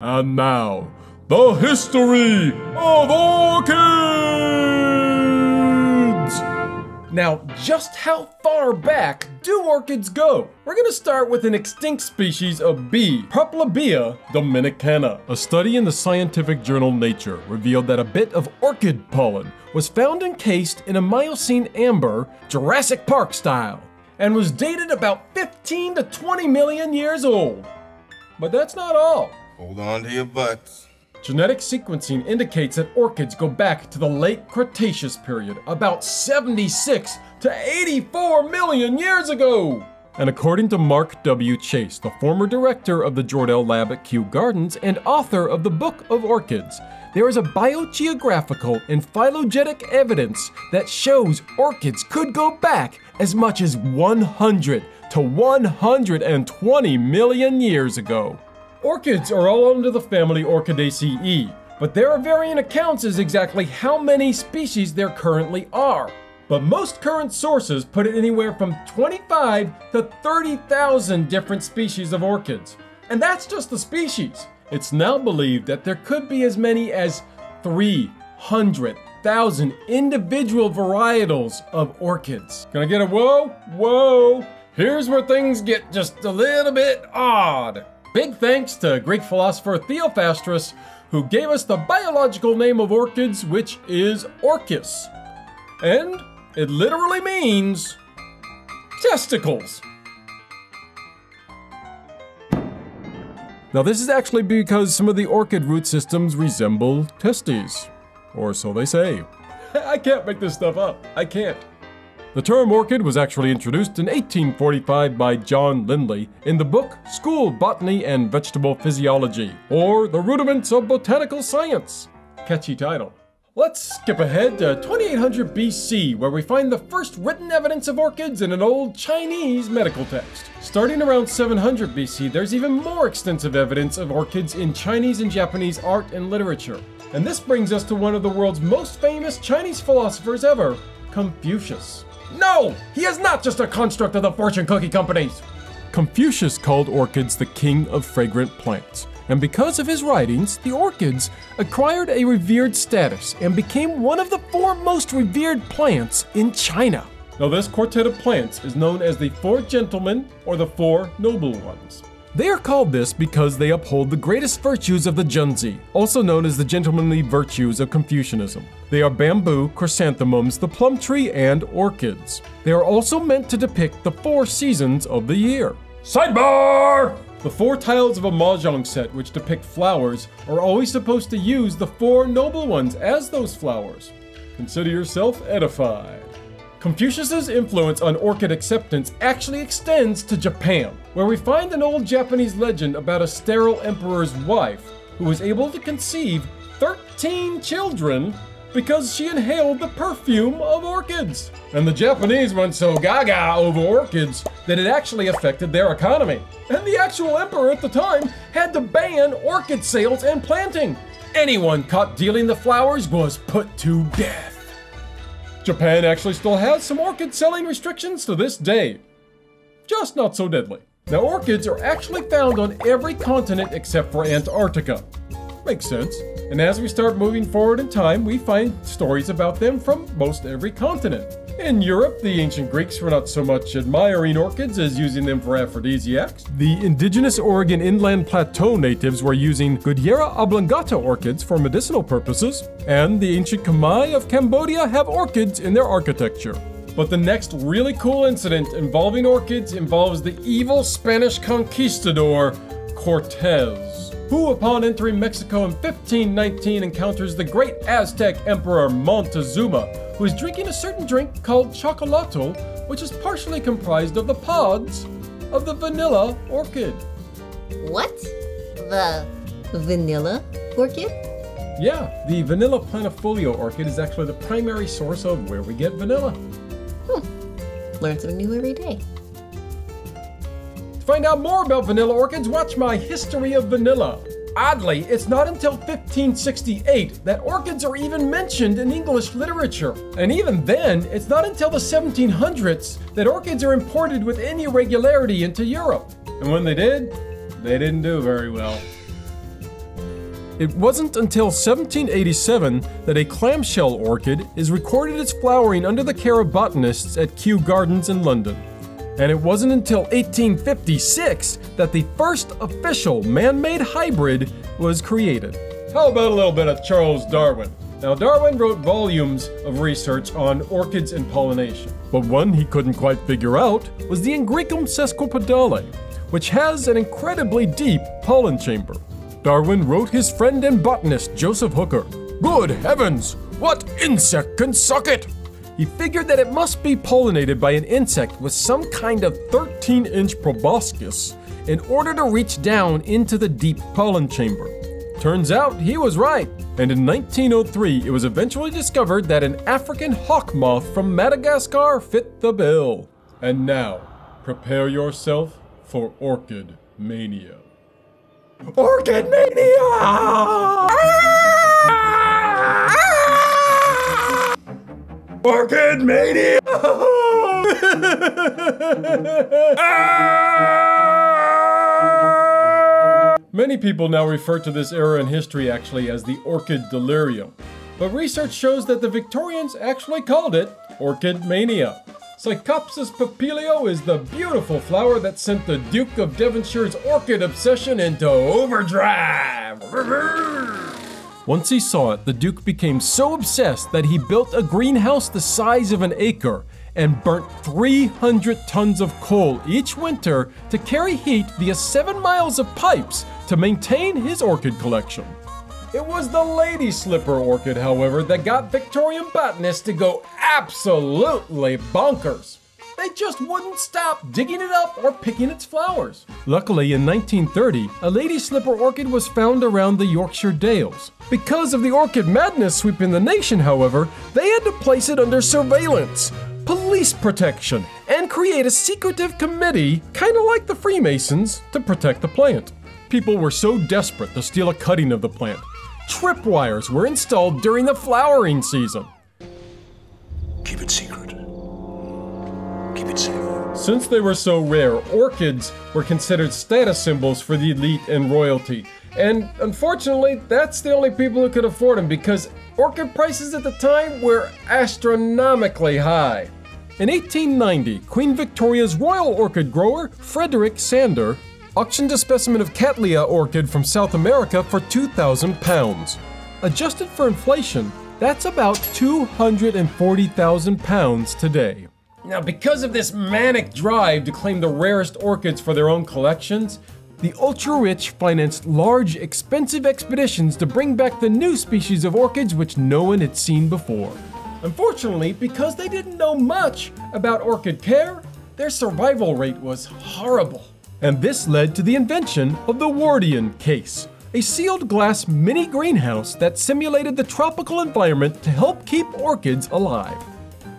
And now, the history of orchids! Now, just how far back do orchids go? We're gonna start with an extinct species of bee, Proplebeia dominicana. A study in the scientific journal Nature revealed that a bit of orchid pollen was found encased in a Miocene amber, Jurassic Park style, and was dated about 15 to 20 million years old. But that's not all. Hold on to your butts. Genetic sequencing indicates that orchids go back to the late Cretaceous period, about 76 to 84 million years ago. And according to Mark W. Chase, the former director of the Jodrell Lab at Kew Gardens and author of the Book of Orchids, there is a biogeographical and phylogenetic evidence that shows orchids could go back as much as 100 to 120 million years ago. Orchids are all under the family Orchidaceae, but there are varying accounts as exactly how many species there currently are. But most current sources put it anywhere from 25 to 30,000 different species of orchids. And that's just the species. It's now believed that there could be as many as 300,000 individual varietals of orchids. I get a whoa? Whoa! Here's where things get just a little bit odd. Big thanks to Greek philosopher Theophrastus, who gave us the biological name of orchids, which is orchis. And it literally means testicles. Now, this is actually because some of the orchid root systems resemble testes. Or so they say. I can't make this stuff up. I can't. The term orchid was actually introduced in 1845 by John Lindley in the book School Botany and Vegetable Physiology, or The Rudiments of Botanical Science. Catchy title. Let's skip ahead to 2800 BC, where we find the first written evidence of orchids in an old Chinese medical text. Starting around 700 BC, there's even more extensive evidence of orchids in Chinese and Japanese art and literature. And this brings us to one of the world's most famous Chinese philosophers ever, Confucius. No! He is not just a construct of the fortune cookie companies! Confucius called orchids the king of fragrant plants, and because of his writings, the orchids acquired a revered status and became one of the four most revered plants in China. Now, this quartet of plants is known as the Four Gentlemen or the Four Noble Ones. They are called this because they uphold the greatest virtues of the Junzi, also known as the gentlemanly virtues of Confucianism. They are bamboo, chrysanthemums, the plum tree, and orchids. They are also meant to depict the four seasons of the year. Sidebar! The four tiles of a mahjong set which depict flowers are always supposed to use the four noble ones as those flowers. Consider yourself edified. Confucius's influence on orchid acceptance actually extends to Japan, where we find an old Japanese legend about a sterile emperor's wife who was able to conceive 13 children because she inhaled the perfume of orchids. And the Japanese went so gaga over orchids that it actually affected their economy. And the actual emperor at the time had to ban orchid sales and planting. Anyone caught dealing the flowers was put to death. Japan actually still has some orchid selling restrictions to this day. Just not so deadly. Now, orchids are actually found on every continent except for Antarctica. Makes sense. And as we start moving forward in time, we find stories about them from most every continent. In Europe, the ancient Greeks were not so much admiring orchids as using them for aphrodisiacs. The indigenous Oregon Inland Plateau natives were using Goodyera oblongata orchids for medicinal purposes, and the ancient Khmer of Cambodia have orchids in their architecture. But the next really cool incident involving orchids involves the evil Spanish conquistador, Cortez, who upon entering Mexico in 1519 encounters the great Aztec Emperor Montezuma, who is drinking a certain drink called chocolato, which is partially comprised of the pods of the vanilla orchid. What? The vanilla orchid? Yeah, the vanilla planifolia orchid is actually the primary source of where we get vanilla. Hmm. Learn something new every day. To find out more about vanilla orchids, watch my History of Vanilla. Oddly, it's not until 1568 that orchids are even mentioned in English literature. And even then, it's not until the 1700s that orchids are imported with any regularity into Europe. And when they did, they didn't do very well. It wasn't until 1787 that a clamshell orchid is recorded as flowering under the care of botanists at Kew Gardens in London. And it wasn't until 1856 that the first official man made hybrid was created. How about a little bit of Charles Darwin? Now, Darwin wrote volumes of research on orchids and pollination, but one he couldn't quite figure out was the Angraecum sesquipedale, which has an incredibly deep pollen chamber. Darwin wrote his friend and botanist Joseph Hooker. Good heavens, what insect can suck it? He figured that it must be pollinated by an insect with some kind of 13 inch proboscis in order to reach down into the deep pollen chamber. Turns out he was right, and in 1903 it was eventually discovered that an African hawk moth from Madagascar fit the bill. And now, prepare yourself for orchid mania. Orchid mania! Ah! Orchid mania! Many people now refer to this era in history actually as the Orchid Delirium, but research shows that the Victorians actually called it Orchid Mania. Psychopsis papilio is the beautiful flower that sent the Duke of Devonshire's orchid obsession into overdrive. Once he saw it, the Duke became so obsessed that he built a greenhouse the size of an acre and burnt 300 tons of coal each winter to carry heat via 7 miles of pipes to maintain his orchid collection. It was the lady slipper orchid, however, that got Victorian botanists to go absolutely bonkers. They just wouldn't stop digging it up or picking its flowers. Luckily, in 1930, a lady slipper orchid was found around the Yorkshire Dales. Because of the orchid madness sweeping the nation, however, they had to place it under surveillance, police protection, and create a secretive committee, kind of like the Freemasons, to protect the plant. People were so desperate to steal a cutting of the plant. Tripwires were installed during the flowering season. Since they were so rare, orchids were considered status symbols for the elite and royalty. And unfortunately, that's the only people who could afford them because orchid prices at the time were astronomically high. In 1890, Queen Victoria's royal orchid grower, Frederick Sander, auctioned a specimen of Cattleya orchid from South America for 2,000 pounds. Adjusted for inflation, that's about 240,000 pounds today. Now, because of this manic drive to claim the rarest orchids for their own collections, the ultra rich financed large, expensive expeditions to bring back the new species of orchids which no one had seen before. Unfortunately, because they didn't know much about orchid care, their survival rate was horrible. And this led to the invention of the Wardian case, a sealed glass mini greenhouse that simulated the tropical environment to help keep orchids alive.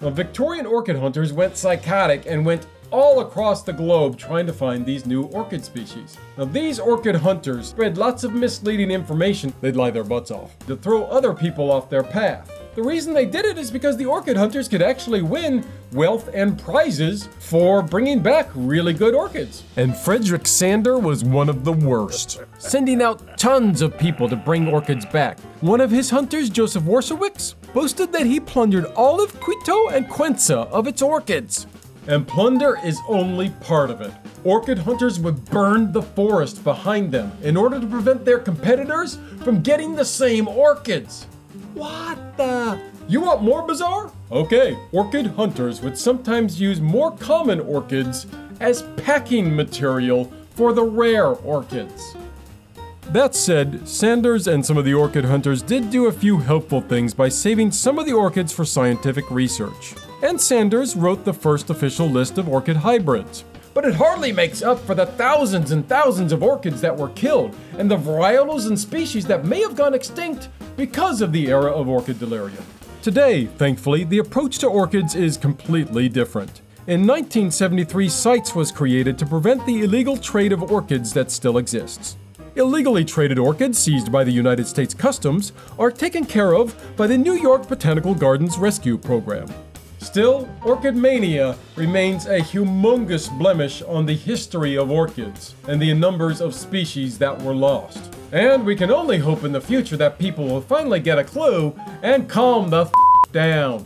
Now, Victorian orchid hunters went psychotic and went all across the globe trying to find these new orchid species. Now, these orchid hunters spread lots of misleading information, they'd lie their butts off, to throw other people off their path. The reason they did it is because the orchid hunters could actually win wealth and prizes for bringing back really good orchids. And Frederick Sander was one of the worst, sending out tons of people to bring orchids back. One of his hunters, Joseph Warszewicz, boasted that he plundered all of Quito and Cuenca of its orchids. And plunder is only part of it. Orchid hunters would burn the forest behind them in order to prevent their competitors from getting the same orchids. What the? You want more bizarre? Okay, orchid hunters would sometimes use more common orchids as packing material for the rare orchids. That said, Sanders and some of the orchid hunters did do a few helpful things by saving some of the orchids for scientific research. And Sanders wrote the first official list of orchid hybrids. But it hardly makes up for the thousands and thousands of orchids that were killed, and the varietals and species that may have gone extinct because of the era of orchid delirium. Today, thankfully, the approach to orchids is completely different. In 1973, CITES was created to prevent the illegal trade of orchids that still exists. Illegally traded orchids seized by the United States Customs are taken care of by the New York Botanical Gardens Rescue Program. Still, orchid mania remains a humongous blemish on the history of orchids and the numbers of species that were lost. And we can only hope in the future that people will finally get a clue and calm the f down.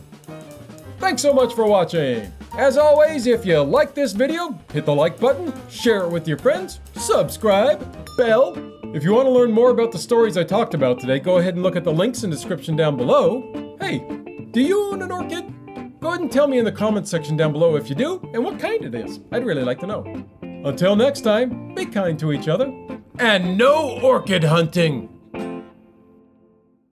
Thanks so much for watching. As always, if you like this video, hit the like button, share it with your friends, subscribe, bell. If you want to learn more about the stories I talked about today, go ahead and look at the links in the description down below. Hey, do you own an orchid? Go ahead and tell me in the comments section down below if you do and what kind it is. I'd really like to know. Until next time, be kind to each other and no orchid hunting!